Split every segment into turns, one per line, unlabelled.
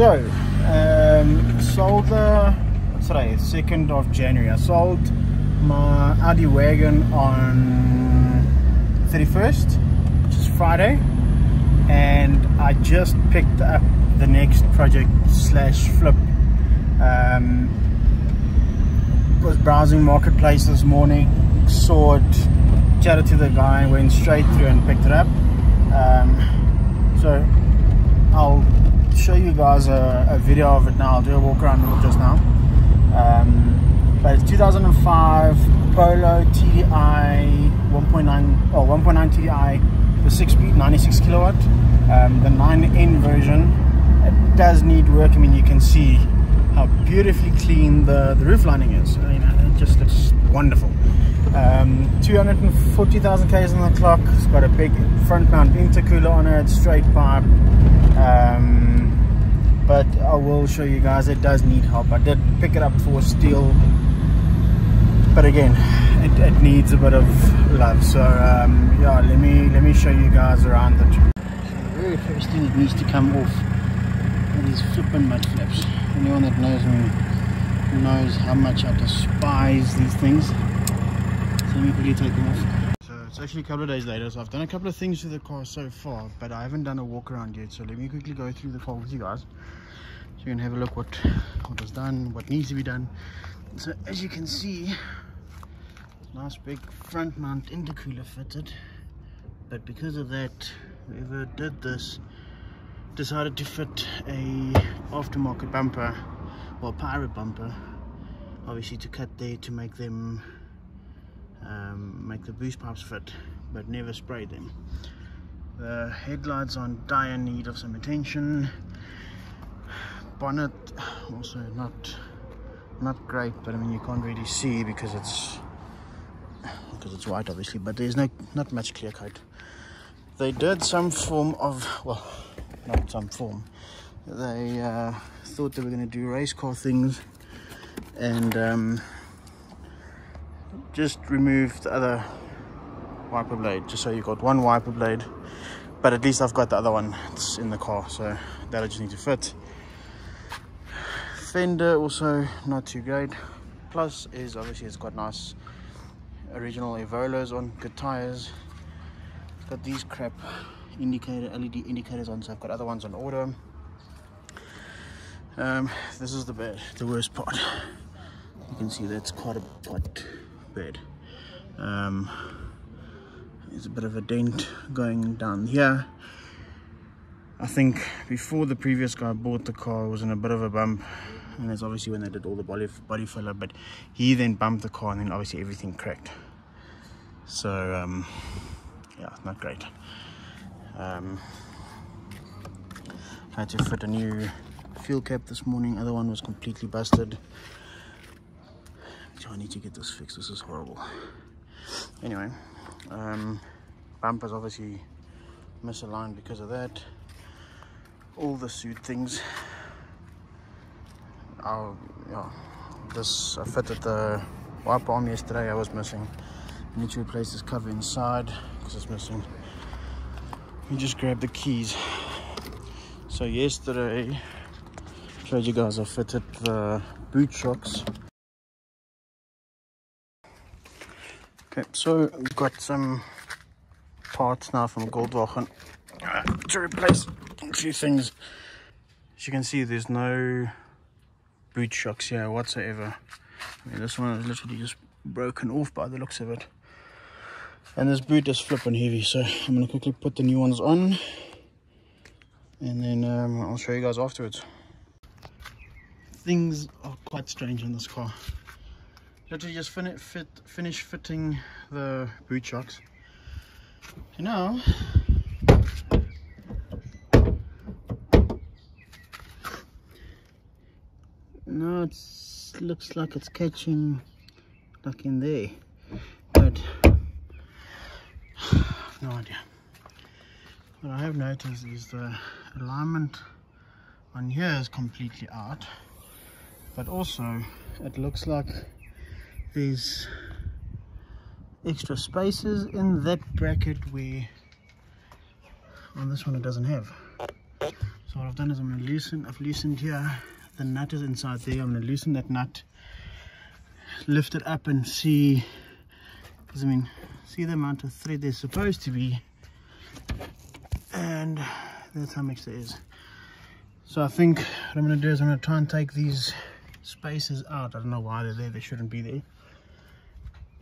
So, um, sold the, today, 2nd of January. I sold my Audi wagon on 31st, which is Friday. And I just picked up the next project slash flip. Um, was browsing marketplace this morning, saw it, chatted to the guy, went straight through and picked it up. Um, so I'll show you guys a, a, video of it now. I'll do a walk around it just now. Um, but it's 2005 Polo TDI 1.9 or 1.9 TDI, the six speed 96 kilowatt, um, the 9N version. It does need work. I mean, you can see how beautifully clean the, the roof lining is. You know, it just looks wonderful. Um, 240,000 k's on the clock. It's got a big front mount intercooler on it, straight pipe. Um, but I will show you guys it does need help. I did pick it up for steal, but again, it, it needs a bit of love. So um, yeah, let me let me show you guys around the. The very first thing that needs to come off are these flipping mud flaps. Anyone that knows me knows how much I despise these things. So let me quickly take them off. So it's actually a couple of days later, so I've done a couple of things to the car so far, but I haven't done a walk around yet. So let me quickly go through the car with you guys. So you can have a look what what was done, what needs to be done. So as you can see, nice big front mount intercooler fitted, but because of that, whoever did this decided to fit a aftermarket bumper, well pirate bumper, obviously to cut there to make them um, make the boost pipes fit, but never spray them. The headlights on dire need of some attention. Bonnet also not not great but I mean you can't really see because it's because it's white obviously but there's no not much clear coat. They did some form of well not some form. They uh, thought they were going to do race car things and um, just remove the other wiper blade just so you've got one wiper blade but at least I've got the other one it's in the car so that I just need to fit. Fender also not too great. Plus is obviously it's got nice original evolos on good tires. It's got these crap indicator led indicators on so i've got other ones on order. Um, this is the bad the worst part. You can see that's quite a quite bad um, there's a bit of a dent going down here. I think before the previous guy bought the car was in a bit of a bump. And that's obviously when they did all the body, body filler but he then bumped the car and then obviously everything cracked. So um, yeah not great. Um, had to fit a new fuel cap this morning. Other one was completely busted I need to get this fixed. This is horrible. Anyway um, bumpers obviously misaligned because of that. All the suit things I'll, yeah, this I fitted the wiper arm yesterday. I was missing. I need to replace this cover inside because it's missing. You just grab the keys. So yesterday showed you guys I fitted the boot shocks okay so we've got some parts now from Goldwagen. Uh, to replace a few things. As you can see there's no boot shocks here whatsoever. I mean this one is literally just broken off by the looks of it. And this boot is flipping heavy so I'm gonna quickly put the new ones on. And then um, I'll show you guys afterwards. Things are quite strange in this car literally just fin fit, finish fitting the boot shocks? Now no it looks like it's catching like in there but no idea. What I have noticed is the alignment on here is completely out but also it looks like there's extra spaces in that bracket where on this one it doesn't have So what I've done is I'm going to loosen, I've loosened here, the nut is inside there, I'm going to loosen that nut, lift it up and see, because I mean, see the amount of thread there's supposed to be, and that's how much there is. So I think what I'm going to do is I'm going to try and take these spaces out. I don't know why they're there, they shouldn't be there.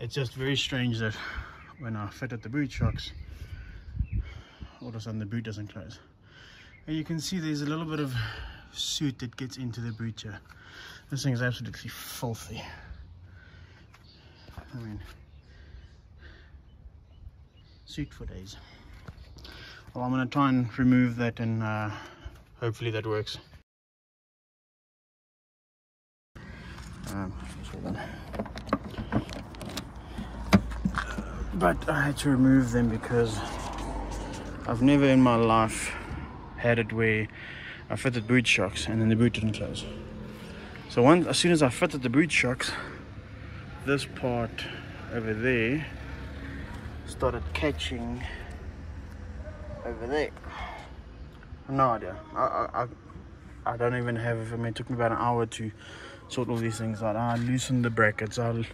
It's just very strange that when I fitted the boot shocks, all of a sudden the boot doesn't close. And you can see there's a little bit of soot that gets into the boot here. This thing is absolutely filthy. I mean, soot for days. Well, I'm going to try and remove that and uh, hopefully that works. Um, but I had to remove them because I've never in my life had it where I fitted boot shocks and then the boot didn't close. So once, as soon as I fitted the boot shocks, this part over there started catching over there. No idea. I, I, I don't even have, I mean, it took me about an hour to sort all these things out. I loosened the brackets, I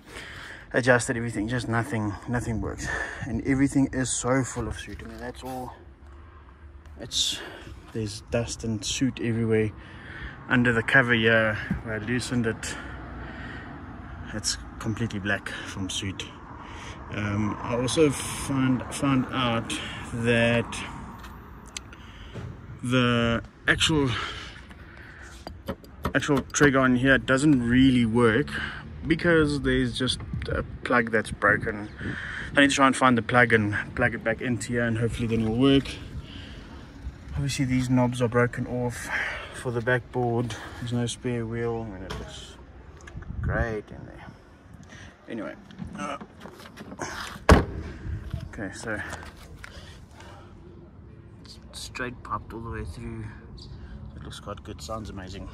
adjusted everything, just nothing, nothing works. And everything is so full of soot. I mean, that's all it's there's dust and soot everywhere under the cover here where I loosened it it's completely black from soot um, I also found found out that the actual actual trigger on here doesn't really work because there's just a plug that's broken. I need to try and find the plug and plug it back into here and hopefully then it'll work. Obviously these knobs are broken off for the backboard. There's no spare wheel and it looks great in there. Anyway. Uh, okay so straight popped all the way through. It looks quite good. Sounds amazing.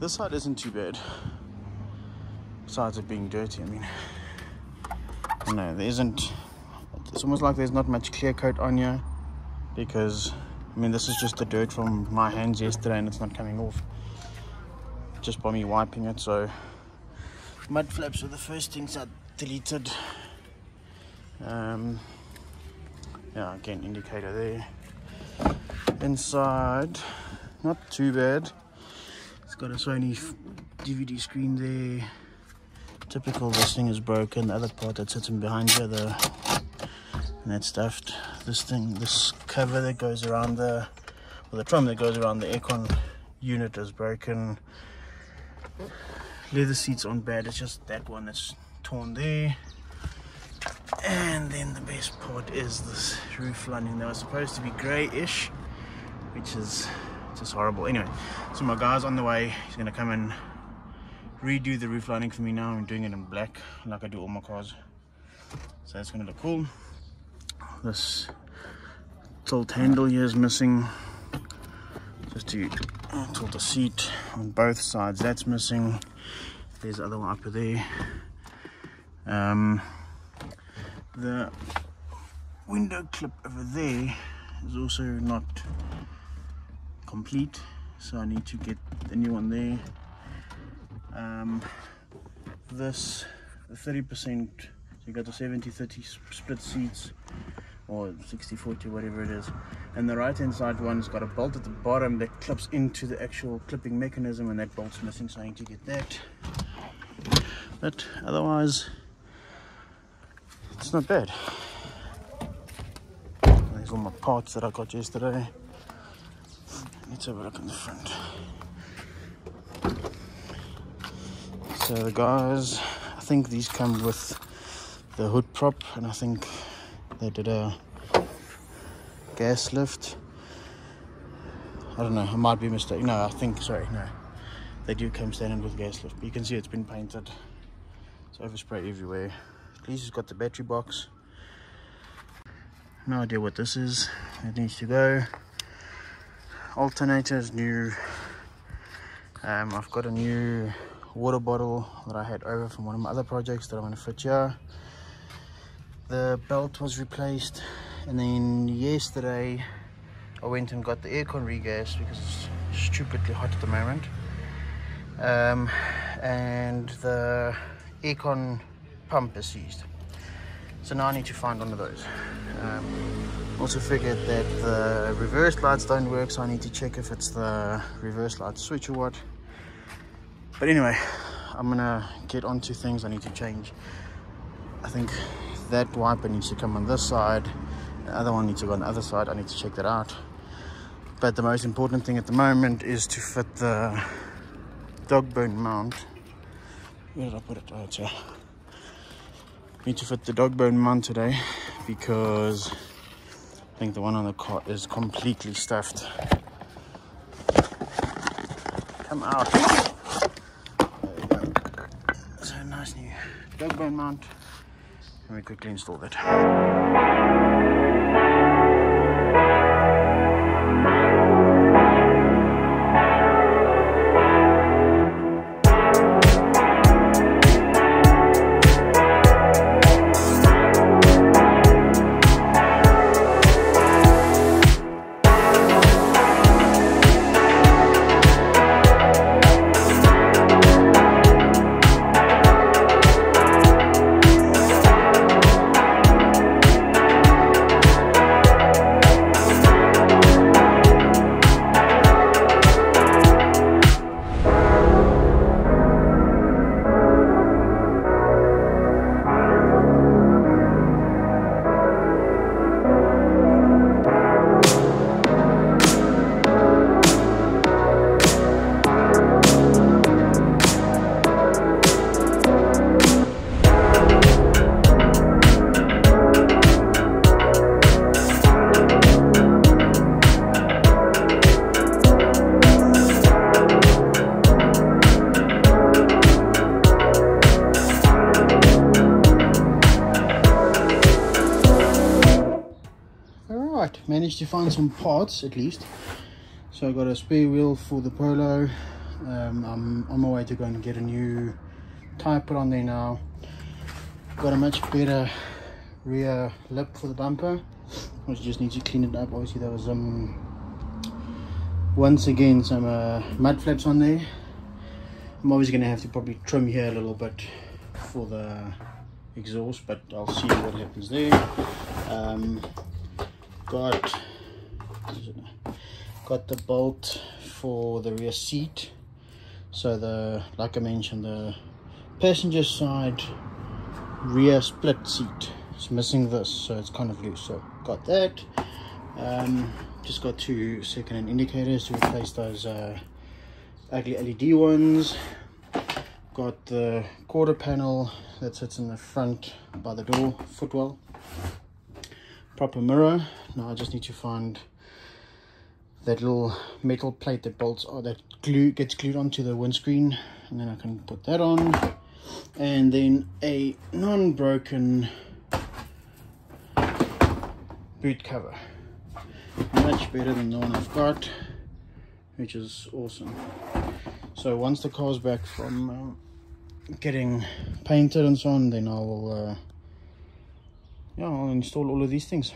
This side isn't too bad besides it being dirty i mean. No there isn't it's almost like there's not much clear coat on here because I mean this is just the dirt from my hands yesterday and it's not coming off. Just by me wiping it so. Mud flaps were the first things I deleted. Um, yeah again indicator there. Inside not too bad. It's got a Sony DVD screen there typical this thing is broken. The other part that's sitting behind here the and that's stuffed this thing this cover that goes around the well the drum that goes around the aircon unit is broken. Leather seats aren't bad it's just that one that's torn there. And then the best part is this roof lining. That was supposed to be grayish which is just horrible. Anyway so my guy's on the way. He's gonna come and redo the roof lining for me now. I'm doing it in black like i do all my cars. So that's gonna look cool. This tilt handle here is missing. Just to tilt the seat on both sides that's missing. There's the other one up there. Um, the window clip over there is also not complete so I need to get the new one there um, this 30 percent so you got the 70 30 split seats or 60 40 whatever it is. And the right hand side one's got a bolt at the bottom that clips into the actual clipping mechanism and that bolt's missing so I need to get that. But otherwise it's not bad. There's all my parts that I got yesterday. Let's have a look in the front so the guys I think these come with the hood prop and I think they did a gas lift. I don't know I might be mistaken no I think sorry no. They do come standard with gas lift but you can see it's been painted. It's overspray everywhere. At least it's got the battery box. No idea what this is. It needs to go. Alternators new. Um, I've got a new water bottle that I had over from one of my other projects that I'm going to fit here the belt was replaced and then yesterday I went and got the aircon regas because it's stupidly hot at the moment. Um, and the aircon pump is seized. So now I need to find one of those. Um, also figured that the reverse lights don't work, so I need to check if it's the reverse light switch or what. But anyway, I'm gonna get onto things I need to change. I think that wiper needs to come on this side. The other one needs to go on the other side. I need to check that out. But the most important thing at the moment is to fit the dog bone mount. Where did I put it? Oh, here. Need to fit the dog bone mount today because I think the one on the cot is completely stuffed. Come out. There we go. So nice new dog bone mount. Let me quickly install that. Managed to find some parts at least. So I got a spare wheel for the Polo. Um, I'm on my way to go and get a new tyre put on there now. Got a much better rear lip for the bumper. I just need to clean it up. Obviously there was um once again some uh, mud flaps on there. I'm always going to have to probably trim here a little bit for the exhaust, but I'll see what happens there. Um, got got the bolt for the rear seat. So the like i mentioned the passenger side rear split seat it's missing this so it's kind of loose. So got that. Um, just got two second-hand indicators to replace those uh, ugly led ones. Got the quarter panel that sits in the front by the door footwell proper mirror. Now I just need to find that little metal plate that bolts or that glue gets glued onto the windscreen. And then I can put that on. And then a non-broken boot cover. Much better than the one I've got which is awesome. So once the car's back from uh, getting painted and so on then I'll uh, yeah I'll install all of these things